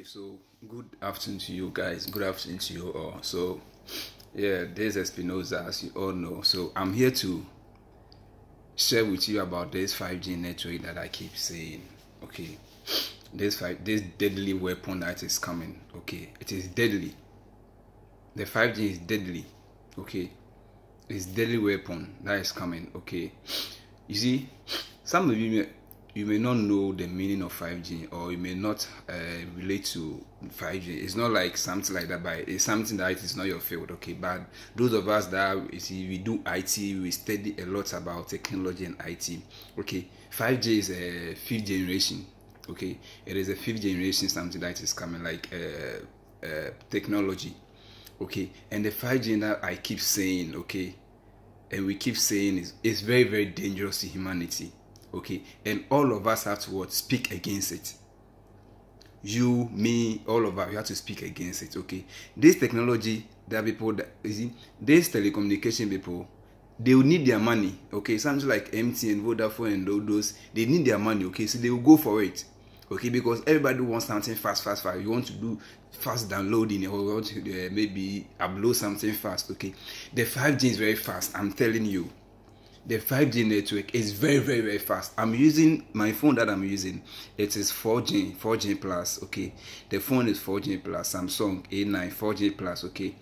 So good afternoon to you guys. Good afternoon to you all. So, yeah, this is Espinoza, as you all know. So, I'm here to share with you about this 5G network that I keep saying. Okay, this five, this deadly weapon that is coming. Okay, it is deadly. The 5G is deadly. Okay, it's deadly weapon that is coming. Okay, you see, some of you you may not know the meaning of 5G or you may not uh, relate to 5G. It's not like something like that, but it's something that is not your field, okay? But those of us that we do IT, we study a lot about technology and IT, okay? 5G is a fifth generation, okay? It is a fifth generation something that is coming like uh, uh, technology, okay? And the 5G that I keep saying, okay, and we keep saying is it's very very dangerous to humanity okay and all of us have to what? Speak against it. You me all of us we have to speak against it okay? This technology that people that you see this telecommunication people they will need their money okay? Something like mtn vodafone and all those they need their money okay? So they will go for it okay? Because everybody wants something fast fast fast. You want to do fast downloading or want to uh, maybe upload something fast okay? The 5g is very fast i'm telling you the 5G network is very very very fast. I'm using my phone that I'm using. It is 4G, 4G plus. Okay, the phone is 4G plus. Samsung A9 4G plus. Okay,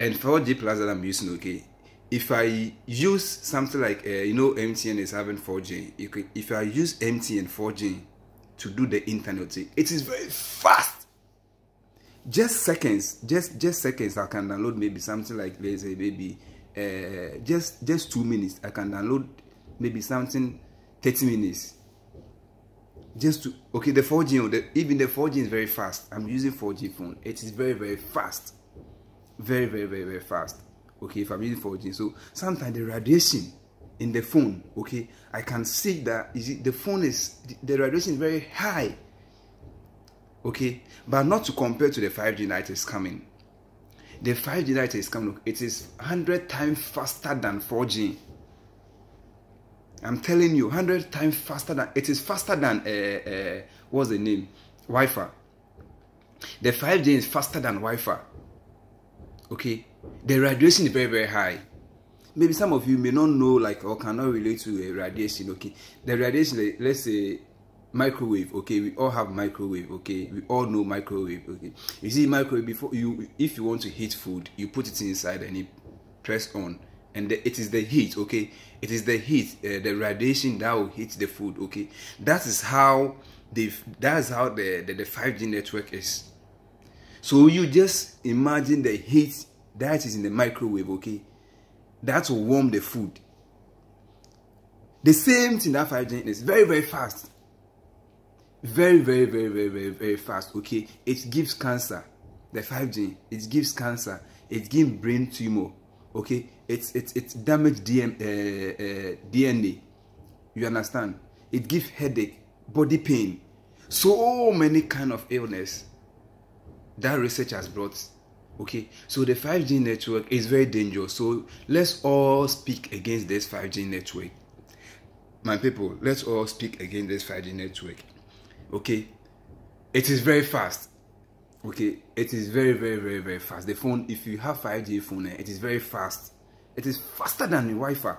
and 4G plus that I'm using. Okay, if I use something like uh, you know MTN is having 4G. If I use MTN 4G to do the internet, it is very fast. Just seconds, just just seconds. I can download maybe something like let's say maybe uh, just just two minutes. I can download maybe something 30 minutes. Just to okay the 4g the, even the 4g is very fast. I'm using 4g phone. It is very very fast. Very very very very fast. Okay if i'm using 4g so sometimes the radiation in the phone okay i can see that see, the phone is the radiation is very high. Okay but not to compare to the 5g that is coming the 5G that is coming, it is 100 times faster than 4G. I'm telling you, 100 times faster than, it is faster than, uh, uh, what's the name? Wi-Fi. The 5G is faster than Wi-Fi. Okay? The radiation is very, very high. Maybe some of you may not know, like, or cannot relate to uh, radiation, okay? The radiation, let's say, microwave okay? We all have microwave okay? We all know microwave okay? You see microwave before you if you want to heat food you put it inside and you press on and the, it is the heat okay? It is the heat uh, the radiation that will heat the food okay? That is how the that is how the, the the 5g network is. So you just imagine the heat that is in the microwave okay? That will warm the food. The same thing that 5g is very very fast very very very very very very fast okay? It gives cancer. The 5g it gives cancer. It gives brain tumor okay? It's it's it's damage DM, uh, uh, dna you understand? It gives headache body pain. So many kind of illness that research has brought okay? So the 5g network is very dangerous. So let's all speak against this 5g network. My people let's all speak against this 5g network okay it is very fast. Okay it is very very very very fast. The phone if you have 5g phone it is very fast. It is faster than the wi-fi.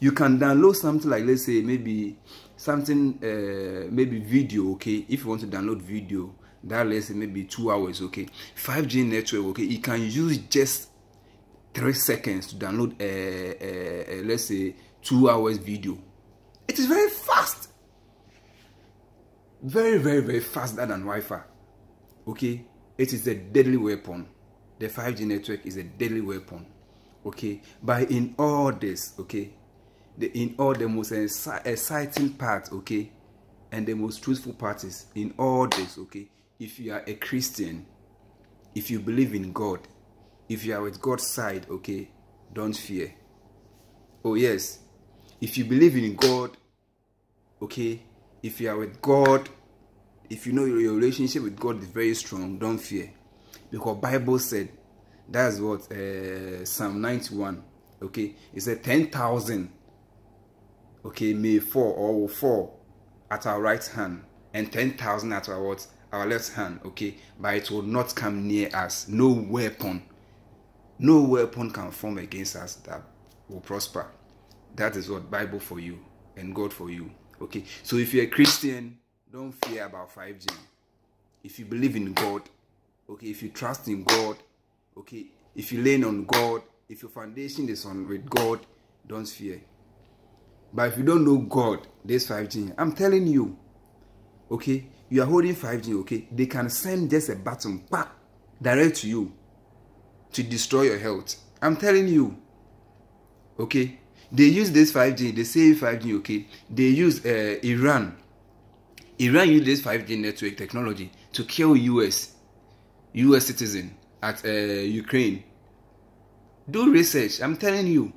You can download something like let's say maybe something uh, maybe video okay if you want to download video that let's say maybe two hours okay 5g network okay you can use just three seconds to download a, a, a let's say two hours video. It is very fast very very very faster than wi-fi. Okay? It is a deadly weapon. The 5g network is a deadly weapon. Okay? But in all this okay? The in all the most exciting part okay? And the most truthful part is in all this okay? If you are a christian if you believe in god if you are with god's side okay? Don't fear. Oh yes. If you believe in god okay if you are with God, if you know your relationship with God is very strong, don't fear. Because Bible said, that's what uh, Psalm 91, okay? It said 10,000, okay, may fall or will fall at our right hand, and 10,000 at our what? our left hand, okay, but it will not come near us. No weapon, no weapon can form against us that will prosper. That is what Bible for you and God for you. Okay, so if you're a Christian, don't fear about 5G. If you believe in God, okay, if you trust in God, okay, if you lean on God, if your foundation is on with God, don't fear. But if you don't know God, this 5G, I'm telling you, okay, you are holding 5G, okay, they can send just a button, back, direct to you to destroy your health. I'm telling you, okay, they use this 5G, they say 5G, okay, they use uh, Iran. Iran use this 5G network technology to kill US, US citizen at uh, Ukraine. Do research, I'm telling you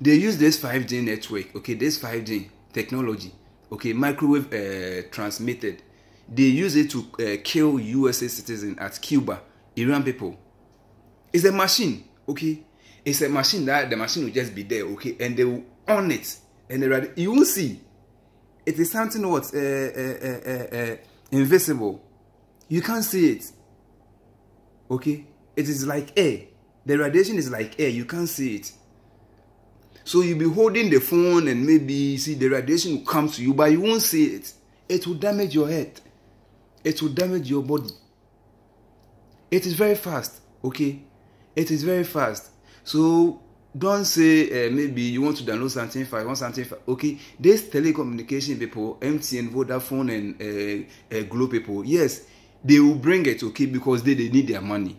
they use this 5G network, okay, this 5G technology, okay, microwave uh, transmitted. They use it to uh, kill USA citizen at Cuba, Iran people. It's a machine, okay. It's a machine that the machine will just be there, okay, and they will on it, and they you will see. It is something what uh, uh, uh, uh, invisible. You can't see it, okay. It is like air. The radiation is like air. You can't see it so you'll be holding the phone and maybe see the radiation will come to you, but you won't see it. It will damage your head. It will damage your body. It is very fast, okay? It is very fast. So don't say uh, maybe you want to download something for you want something for okay this telecommunication people mtn vodafone and uh, uh, glow people yes they will bring it okay because they, they need their money.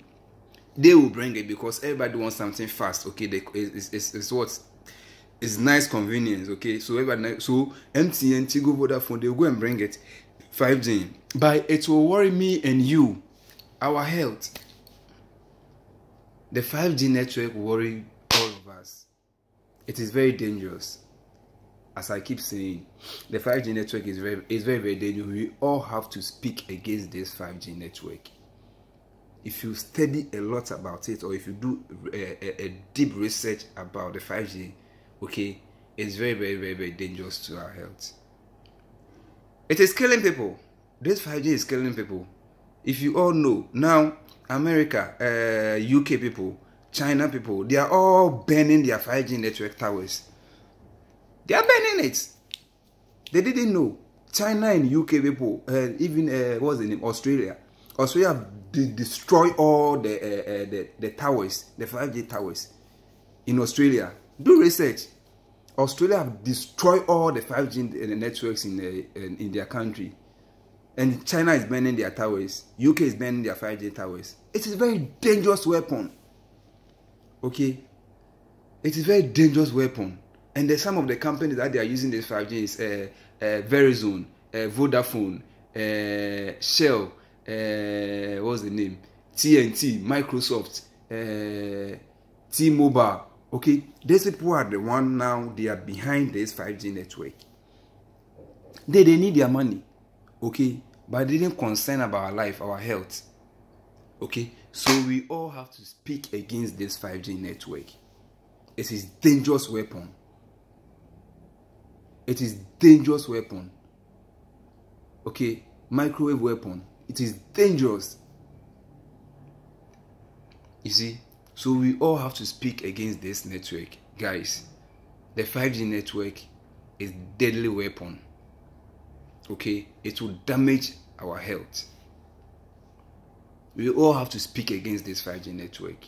They will bring it because everybody wants something fast okay they, it's, it's, it's what? It's nice convenience okay? So everybody so mtn tigo vodafone they will go and bring it 5g but it will worry me and you our health the 5g network worry all of us it is very dangerous as i keep saying the 5g network is very is very very dangerous we all have to speak against this 5g network if you study a lot about it or if you do a, a, a deep research about the 5g okay, it's very, very, very, very dangerous to our health. It is killing people. This 5G is killing people. If you all know, now America, uh, UK people, China people, they are all burning their 5G network towers. They are burning it. They didn't know. China and UK people, uh, even uh, what's the name? Australia. Australia de- destroy all the, uh, uh, the the towers, the 5G towers in Australia do research australia have destroyed all the 5g networks in, the, in, in their country and china is burning their towers. Uk is burning their 5g towers. It is a very dangerous weapon. Okay? It is a very dangerous weapon. And there's some of the companies that they are using this 5g is uh, uh, verizon uh, vodafone uh, shell uh, what's the name? Tnt microsoft uh, t-mobile. Okay, these people are the one now, they are behind this 5G network. They, they need their money, okay, but didn't concern about our life, our health. Okay, so we all have to speak against this 5G network. It is dangerous weapon. It is dangerous weapon. Okay, microwave weapon. It is dangerous. You see, so we all have to speak against this network. Guys, the 5G network is deadly weapon. Okay? It will damage our health. We all have to speak against this 5G network.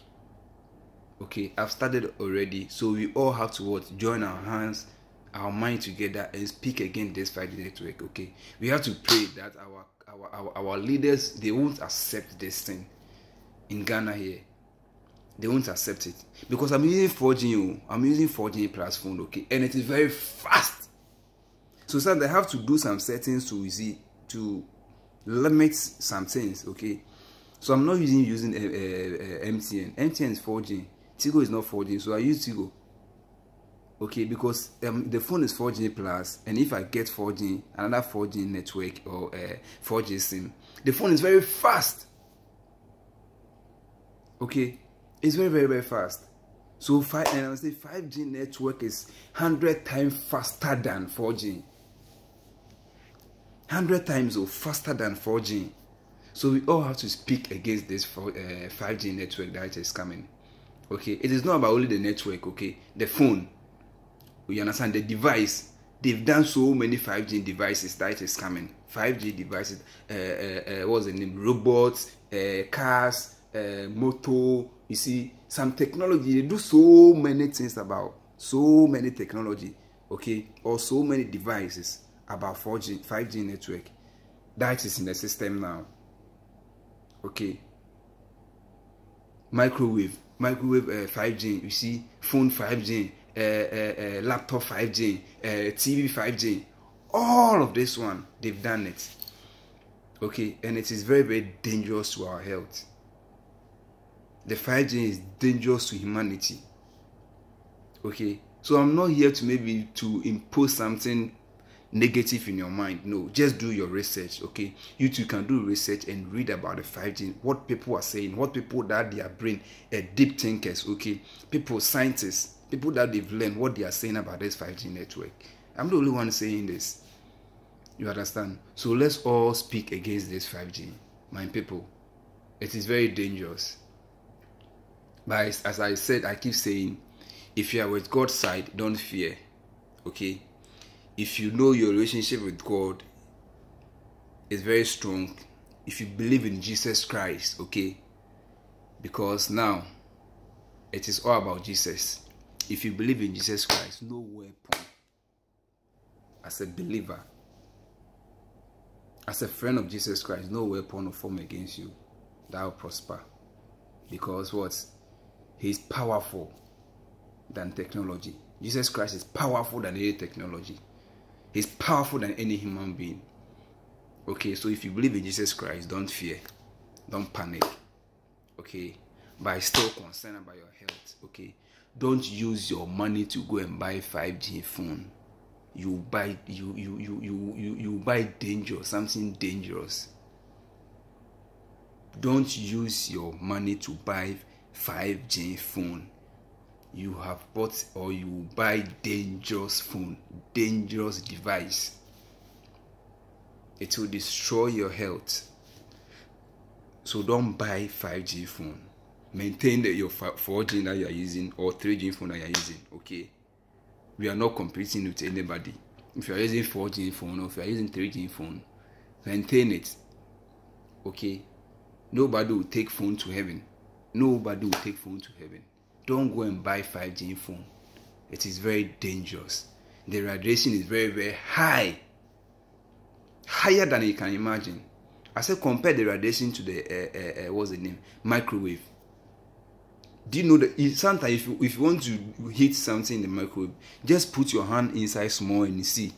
Okay, I've started already. So we all have to what? Join our hands, our mind together and speak against this 5G network. Okay. We have to pray that our our, our, our leaders they won't accept this thing in Ghana here they won't accept it because i'm using 4g i'm using 4g plus phone okay and it is very fast so some they have to do some settings to see to limit some things okay? So i'm not using using uh, uh, uh, mtn mtn is 4g tigo is not 4g so i use tigo. Okay because um, the phone is 4g plus and if i get 4g another 4g network or uh, 4g sim the phone is very fast. Okay it's very very very fast. So five and i say 5g network is 100 times faster than 4g 100 times or faster than 4g So we all have to speak against this for, uh, 5G network that is coming. Okay, it is not about only the network. Okay, the phone. You understand the device. They've done so many 5G devices that is coming. 5G devices. Uh, uh, uh, what's the name? Robots, uh, cars, uh, motor. You see, some technology. They do so many things about so many technology. Okay, or so many devices about 4G, 5G network. That is in the system now. Okay. Microwave. Microwave uh, 5g you see phone 5g uh, uh, uh, laptop 5g uh, tv 5g all of this one they've done it. Okay. And it is very very dangerous to our health. The 5g is dangerous to humanity. Okay. So i'm not here to maybe to impose something negative in your mind. No, just do your research, okay? You too can do research and read about the 5G, what people are saying, what people that they are brain, uh, deep thinkers, okay? People, scientists, people that they've learned what they are saying about this 5G network. I'm the only one saying this. You understand? So let's all speak against this 5G, my people. It is very dangerous. But as I said, I keep saying, if you are with God's side, don't fear. Okay? If you know your relationship with God is very strong, if you believe in Jesus Christ, okay, because now it is all about Jesus. If you believe in Jesus Christ, no weapon as a believer, as a friend of Jesus Christ, no weapon will form against you that will prosper. Because what? He's powerful than technology. Jesus Christ is powerful than any technology. He's powerful than any human being. Okay, so if you believe in Jesus Christ, don't fear, don't panic. Okay, but still concerned about your health. Okay, don't use your money to go and buy 5G phone. You buy you you you you you, you buy danger, something dangerous. Don't use your money to buy 5G phone you have bought or you buy dangerous phone dangerous device it will destroy your health. So don't buy 5g phone. Maintain your 4g that you are using or 3g phone that you are using okay? We are not competing with anybody. If you are using 4g phone or if you are using 3g phone maintain it okay? Nobody will take phone to heaven. Nobody will take phone to heaven don't go and buy 5G phone. It is very dangerous. The radiation is very, very high. Higher than you can imagine. I said compare the radiation to the, uh, uh, uh, what's the name? Microwave. Do you know that sometimes if you, if you want to heat something in the microwave, just put your hand inside small and you see.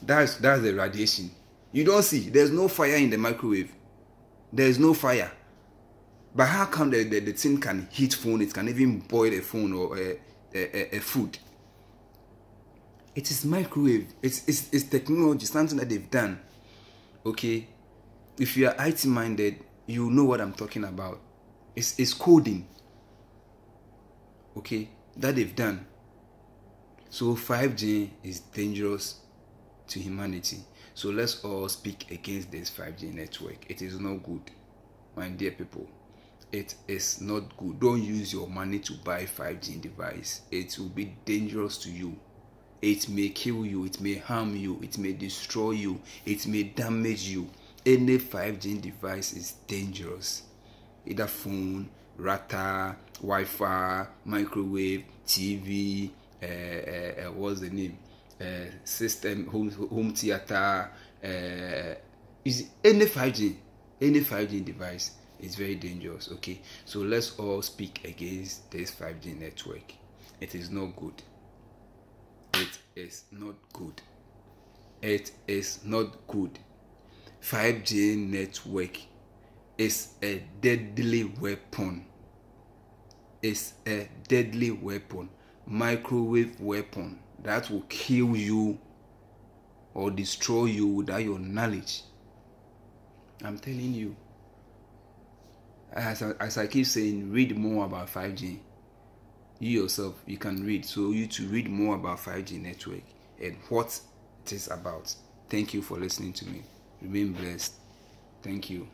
That's, that's the radiation. You don't see. There's no fire in the microwave. There's no fire but how come the, the, the thing can heat phone? It can even boil a phone or a, a, a food? It is microwave. It's, it's it's technology something that they've done. Okay? If you are it minded you know what i'm talking about. It's, it's coding. Okay? That they've done. So 5g is dangerous to humanity. So let's all speak against this 5g network. It is not good my dear people it is not good. Don't use your money to buy 5g device. It will be dangerous to you. It may kill you. It may harm you. It may destroy you. It may damage you. Any 5g device is dangerous. Either phone router wi-fi microwave tv uh, uh, uh, what's the name? Uh, system home home theater uh, is any 5g any 5g device it's very dangerous okay? So let's all speak against this 5g network. It is not good. It is not good. It is not good. 5g network is a deadly weapon. Is a deadly weapon. Microwave weapon that will kill you or destroy you without your knowledge. I'm telling you as I, as I keep saying, read more about 5G. You yourself, you can read. So you to read more about 5G network and what it is about. Thank you for listening to me. Remain blessed. Thank you.